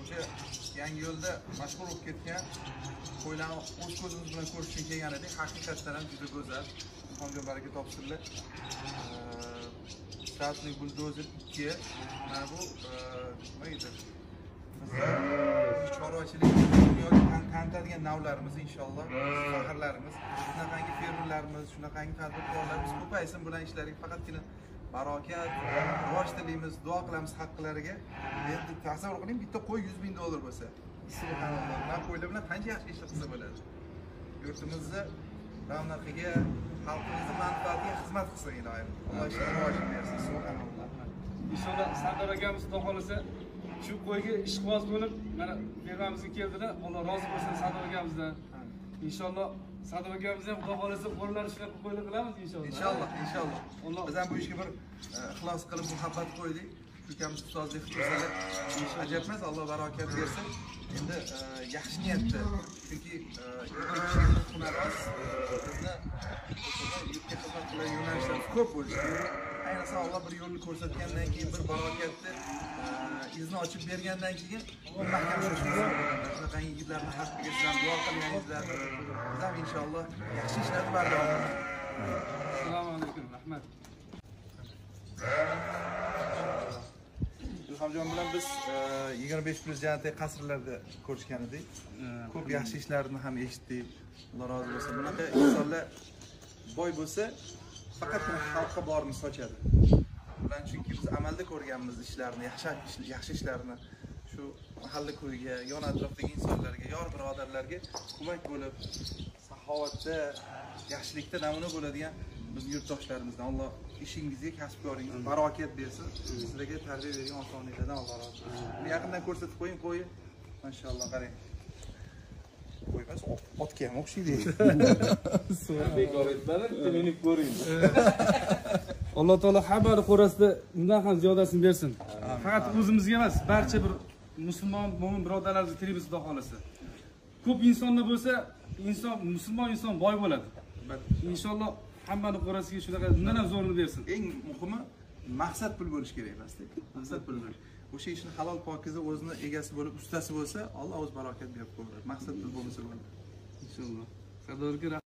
o'sha yangi yo'lda mashhur bo'lib ketgan qo'ylarni o'z ko'zimiz bilan ko'rish uchun kelgan edik haqiqatdan ham juda go'zal. Ilhomjon baraka topsinlar stratnik buldozer ikki. Mana bu nima edi chorvachilik dunyoga tanitadigan navlarimiz inshaalloh. Faxrlarimiz. Shunaqangi fermerlarimiz shunaqangi tadbirkorlarimiz ko'paysin bularni ishlariga faqatgina barokat rivoj tilaymiz duo qilamiz haqqilariga endi tasavvur qiling bitta qo'y yuz ming dollar bo'lsa. Subhanalloh qo'ylar bilan qancha yaxshi ish qilsa bo'ladi. Yurtimizni ravnaqiga xalqimizni manfaatiga xizmat qilsin iloyim. Alloh ishni rivojini bersin. Subhanalloh. Inshaalloh sardor akamiz xudo xohlasa shu qo'yga ishqiboz bo'lib mana fermamizga keldida alloh rozi bo'lsin sardor akamizdan. Inshaalloh sardor akamiz ham xudo xohlasa qo'llari shunaqa qo'ylar qilamiz inshaalloh inshaalloh inshaalloh Alloh- biz ham bu ishga bir e, ixlos qilib muhabbat qo'ydik ukamiz ustozlik qilsalar ajab emas alloh barokat bersin endi e, yaxshi niyatda chunki e, erkak kishiga hunar oz bizni yurtga xizmat qiladigan yo'nalishlarimiz ko'p bo'lishi ayniqsa alloh bir yo'lni ko'rsatgandan keyin bir barokatni e, izni ochib bergandan keyin mahkamlashishimiz kerak shunaqa yigitlarni haqqiga sizlar duo qilganingizlar biz ham inshaalloh yaxshi ishlarni bardavom qilamiz assalomu alaykum rahmat. Ilhomjon bilan biz yigirma besh plyus janatay qasrlarda ko'rishgan edik. Ko'p yaxshi ishlarini ham eshitdik. Alloh rozi bo'lsin. Bunaqa insonlar boy bo'lsa faqatgina xalqqa borini sochadi ular chunki biz amalda ko'rganmiz ishlarini yaxshi yaxshi ishlarini shu mahalla ko'yga yon atrofdagi insonlarga yor birodarlarga ko'mak bo'lib saxovatda yaxshilikda namuna bo'ladigan bizni yurtdoshlarimizdan alloh ishingizga kasbkoringizga barokat bersin sizlarga tarbiya bergan ota onanglardan alloh rozi bo'lsin yaqindan ko'rsatib qo'ying qo'yi mashaalloh qarang. Qo'y emas ot- otga ham o'xshaydi. Bekor aytmadi minib ko'ring alloh taolo hammani qo'rasida undan ham ziyodasini bersin. Faqat o'zimizga emas barcha bir musulmon mo'min birodarlarimizga tilaymiz xudo xohlasa ko'p insonlar bo'lsa inson musulmon inson boy bo'ladi. Inshaalloh hammani qo'rasiga shunaqa undan ham zo'rini bersin. Eng muhimi maqsad pul bo'lishi kerak emasda maqsad pul bo'lish o'sha ishni halol pokiza o'zini egasi bo'lib ustasi bo'lsa alloh o'zi barokat berib qo'yadi. Maqsad pul bo'lmasa bo'lmaydi inshaalloh